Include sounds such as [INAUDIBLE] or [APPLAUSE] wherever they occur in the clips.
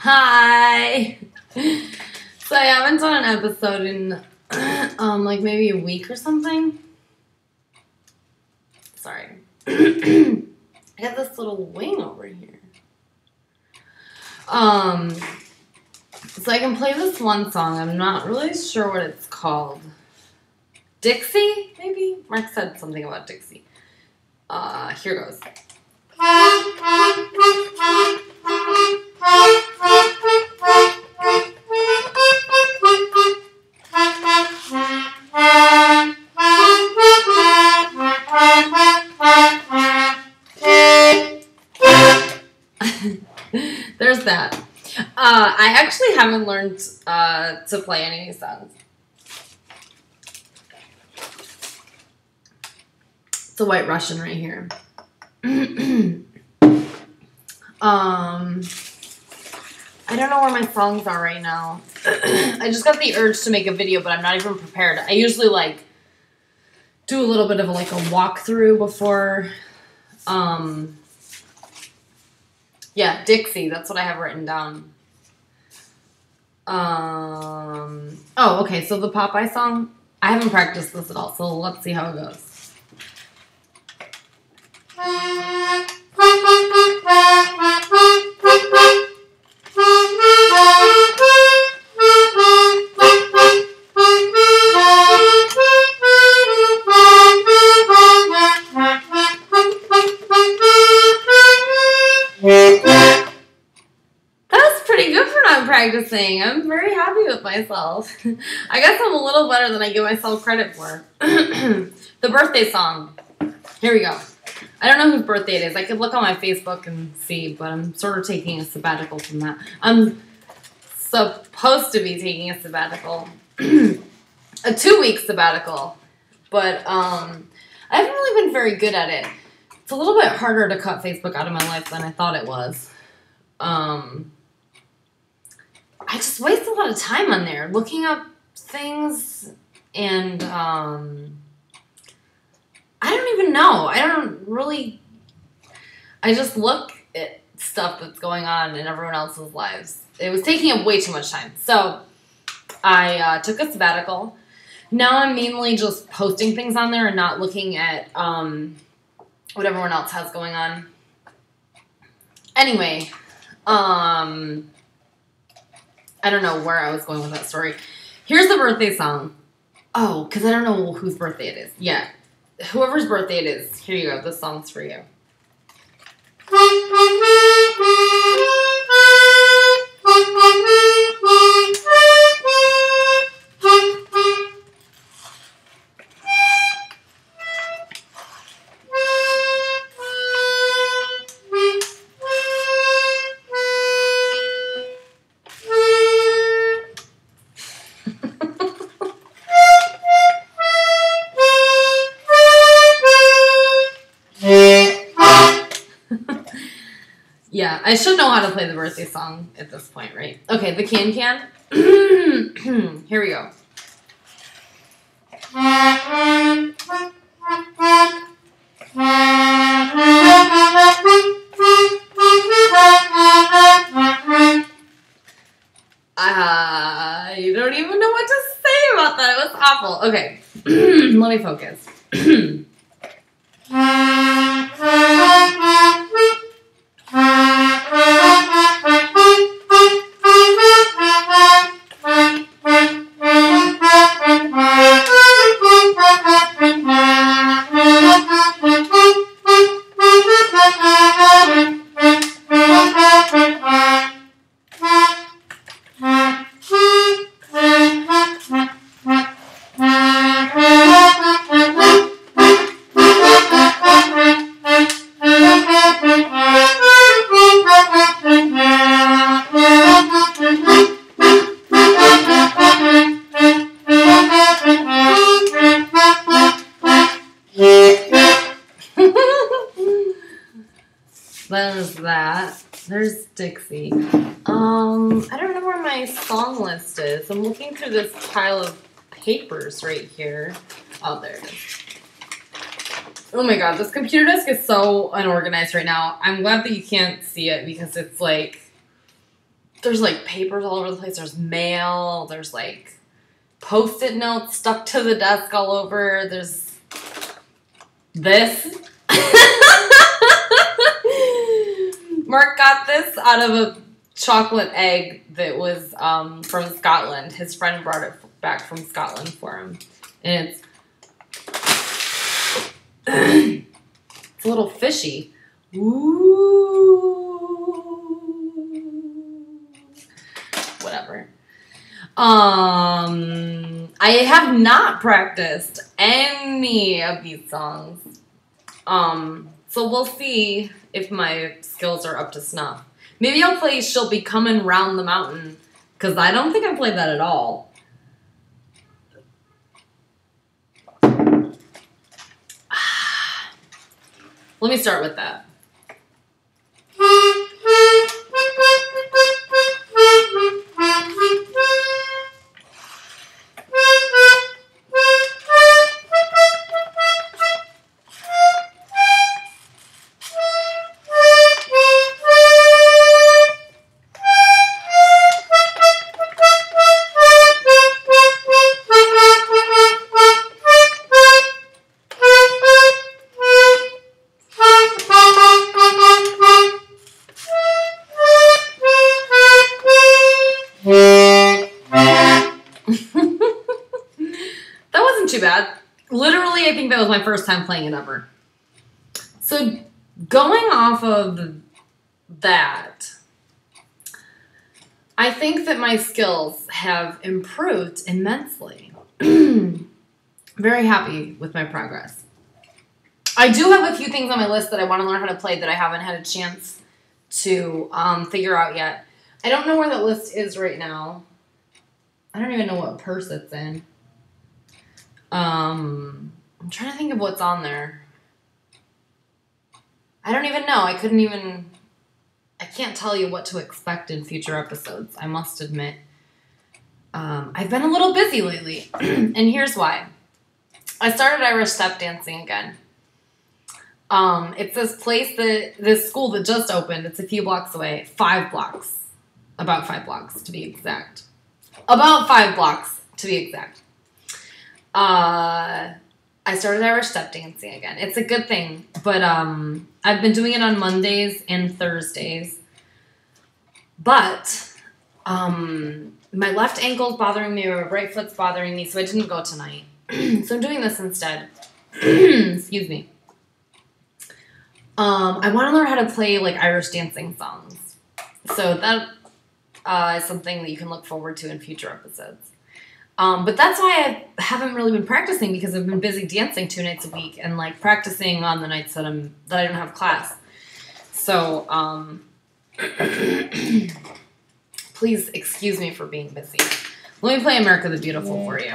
Hi. So I haven't done an episode in [CLEARS THROAT] um like maybe a week or something. Sorry. [CLEARS THROAT] I got this little wing over here. Um so I can play this one song. I'm not really sure what it's called. Dixie, maybe? Mark said something about Dixie. Uh here goes. Haven't learned uh, to play any songs. It's a white Russian right here. [CLEARS THROAT] um, I don't know where my songs are right now. [CLEARS THROAT] I just got the urge to make a video, but I'm not even prepared. I usually like do a little bit of like a walkthrough before. Um, yeah, Dixie. That's what I have written down. Um. Oh, okay. So the Popeye song. I haven't practiced this at all, so let's see how it goes. That's [LAUGHS] pretty good for not practicing. I'm very happy with myself. [LAUGHS] I guess I'm a little better than I give myself credit for. [CLEARS THROAT] the birthday song. Here we go. I don't know whose birthday it is. I could look on my Facebook and see, but I'm sort of taking a sabbatical from that. I'm supposed to be taking a sabbatical, [CLEARS THROAT] a two week sabbatical, but um, I haven't really been very good at it. It's a little bit harder to cut Facebook out of my life than I thought it was. Um, I just waste a lot of time on there looking up things and um, I don't even know. I don't really. I just look at stuff that's going on in everyone else's lives. It was taking up way too much time. So I uh, took a sabbatical. Now I'm mainly just posting things on there and not looking at um, what everyone else has going on. Anyway, um, I don't know where I was going with that story. Here's the birthday song. Oh, because I don't know whose birthday it is. Yeah. Whoever's birthday it is, here you go. This song's for you. [LAUGHS] yeah, I should know how to play the birthday song at this point, right? Okay, the can can. [CLEARS THROAT] here we go. I don't even know what to say about that. It was awful. Okay, [CLEARS THROAT] let me focus. [CLEARS THROAT] Um, I don't know where my song list is. I'm looking through this pile of papers right here. Oh, there it is. Oh my god, this computer desk is so unorganized right now. I'm glad that you can't see it because it's like there's like papers all over the place. There's mail. There's like post-it notes stuck to the desk all over. There's this. [LAUGHS] Mark got this out of a chocolate egg that was um, from Scotland. His friend brought it back from Scotland for him, and it's it's a little fishy. Ooh. Whatever. Um, I have not practiced any of these songs. Um, so we'll see if my skills are up to snuff. Maybe I'll play She'll Be Coming Round the Mountain, because I don't think I played that at all. [SIGHS] Let me start with that. Wasn't too bad. Literally, I think that was my first time playing it ever. So, going off of that, I think that my skills have improved immensely. [CLEARS THROAT] Very happy with my progress. I do have a few things on my list that I want to learn how to play that I haven't had a chance to um, figure out yet. I don't know where that list is right now. I don't even know what purse it's in. Um, I'm trying to think of what's on there. I don't even know. I couldn't even. I can't tell you what to expect in future episodes. I must admit. Um, I've been a little busy lately, [CLEARS THROAT] and here's why. I started Irish step dancing again. Um, it's this place that this school that just opened. It's a few blocks away, five blocks, about five blocks to be exact. About five blocks to be exact. Uh, I started Irish step dancing again. It's a good thing, but um, I've been doing it on Mondays and Thursdays. But um, my left ankle's bothering me, or my right foot's bothering me, so I didn't go tonight. [CLEARS THROAT] so I'm doing this instead. [CLEARS THROAT] Excuse me. Um, I want to learn how to play like Irish dancing songs. So that uh, is something that you can look forward to in future episodes. Um, but that's why I haven't really been practicing because I've been busy dancing two nights a week and like practicing on the nights that I'm that I don't have class. So um, [CLEARS THROAT] please excuse me for being busy. Let me play America the Beautiful for you.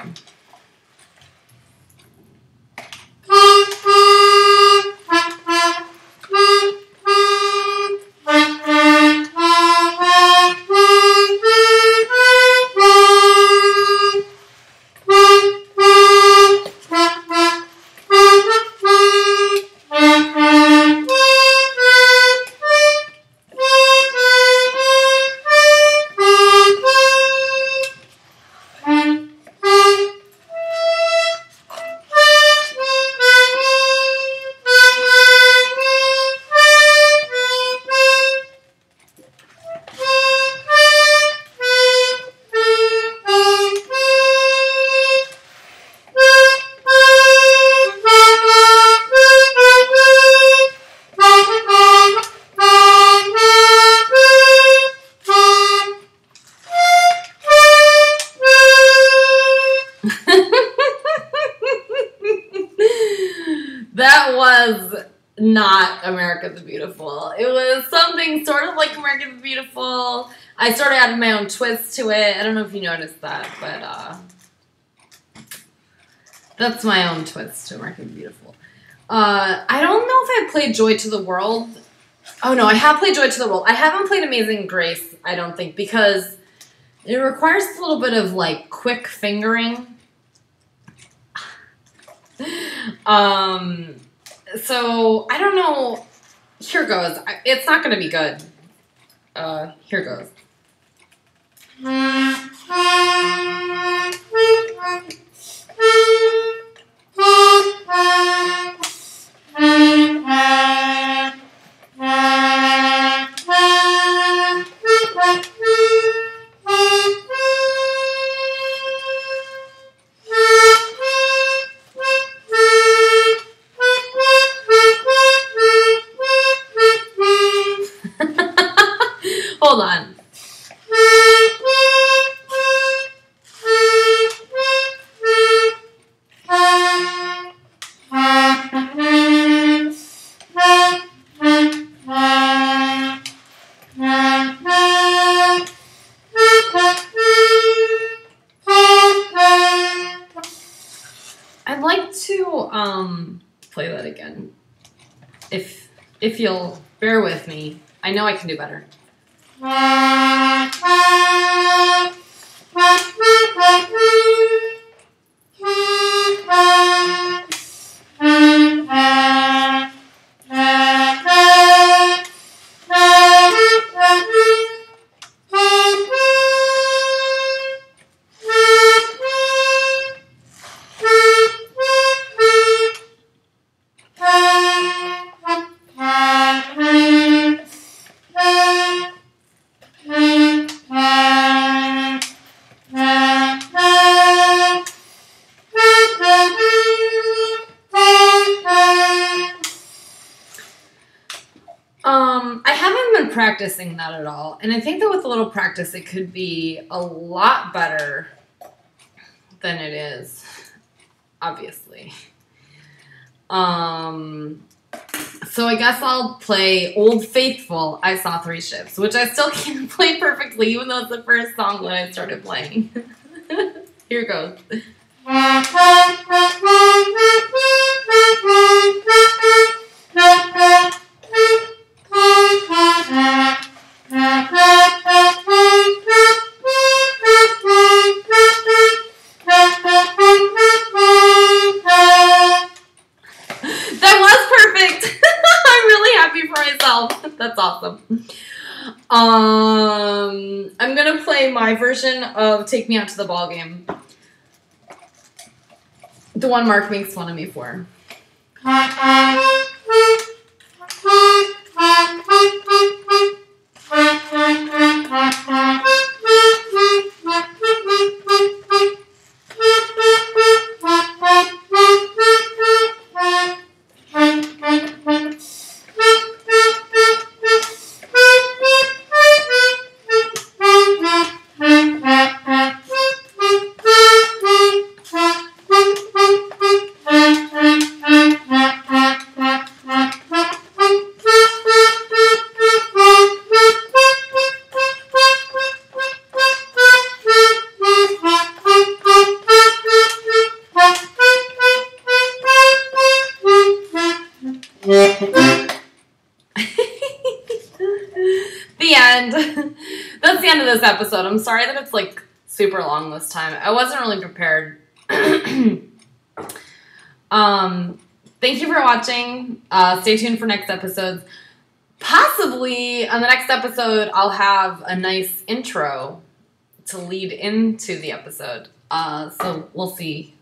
I sort of added my own twist to it. I don't know if you noticed that, but uh, that's my own twist to America the Beautiful. Uh, I don't know if I played Joy to the World. Oh no, I have played Joy to the World. I haven't played Amazing Grace, I don't think, because it requires a little bit of like quick fingering. [SIGHS] um, so I don't know. Here goes. It's not going to be good. Uh, here goes. [LAUGHS] Hold on. Like to um play that again. If if you'll bear with me. I know I can do better. [LAUGHS] Um, I haven't been practicing that at all, and I think that with a little practice, it could be a lot better than it is. Obviously. Um, so I guess I'll play Old Faithful. I saw three ships, which I still [LAUGHS] can't play perfectly, even though it's the first song that I started playing. [LAUGHS] Here goes. [LAUGHS] version of "Take Me Out to the Ball Game," the one Mark makes fun of me for. End. [LAUGHS] That's the end of this episode. I'm sorry that it's like super long this time. I wasn't really prepared. [CLEARS THROAT] um, thank you for watching. Uh, stay tuned for next episodes. Possibly on the next episode, I'll have a nice intro to lead into the episode. Uh, so we'll see.